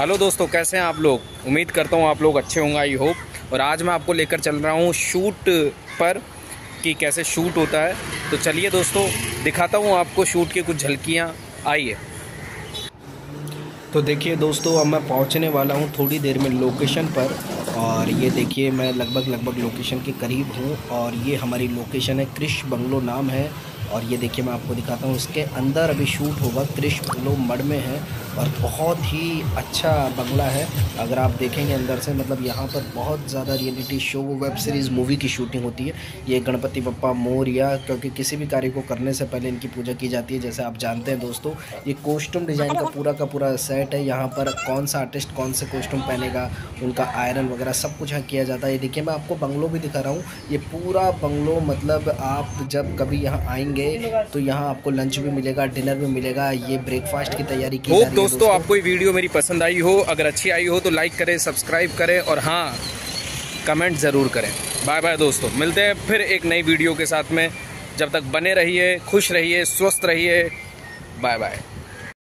Hello दोस्तों, कैसे हैं आप लोग? उम्मीद करता हूँ आप लोग अच्छे होंगे आई होप और आज मैं आपको लेकर चल रहा हूँ शूट पर कि कैसे शूट होता है। तो चलिए दोस्तों, दिखाता हूँ आपको शूट की कुछ झलकियाँ। आइए। तो देखिए दोस्तों, अब मैं पहुँचने वाला हूँ थोड़ी देर में लोकेशन पर। और ये देखिए, मैं लगभग लगभग लोकेशन के करीब हूँ। और ये हमारी लोकेशन है, क्रिश बंगलो नाम है। और ये देखिए मैं आपको दिखाता हूँ, इसके अंदर अभी शूट होगा। क्रिश बंगलो मड में है और बहुत ही अच्छा बंगला है। अगर आप देखेंगे अंदर से मतलब यहाँ पर बहुत ज़्यादा reality show web series movie की शूटिंग होती है। ये गणपति बप्पा, मोरिया, क्योंकि किसी भी कार्य को करने से पहले इनकी पूजा की जाती है, जैसे आप जानते हैं दोस्तों, ये कॉस्ट्यूम डिज़ाइन का पूरा का पूरा सेट है। यहाँ पर कौन सा आर्टिस्ट कौन से कॉस्ट्यूम पहनेगा, उनका आयरन वगैरह सब कुछ यहाँ किया जाता है। ये देखिए, मैं आपको बंगलो भी दिखा रहा हूँ। ये पूरा बंगलो मतलब आप जब कभी यहाँ आएँगे तो यहाँ आपको लंच भी मिलेगा डिनर भी मिलेगा ये ब्रेकफास्ट की तैयारी की दोस्तों, दोस्तों। आपको ये वीडियो मेरी पसंद आई हो अगर अच्छी आई हो तो लाइक करें सब्सक्राइब करें और हाँ कमेंट ज़रूर करें। बाय बाय दोस्तों मिलते हैं फिर एक नई वीडियो के साथ में। जब तक बने रहिए खुश रहिए स्वस्थ रहिए बाय बाय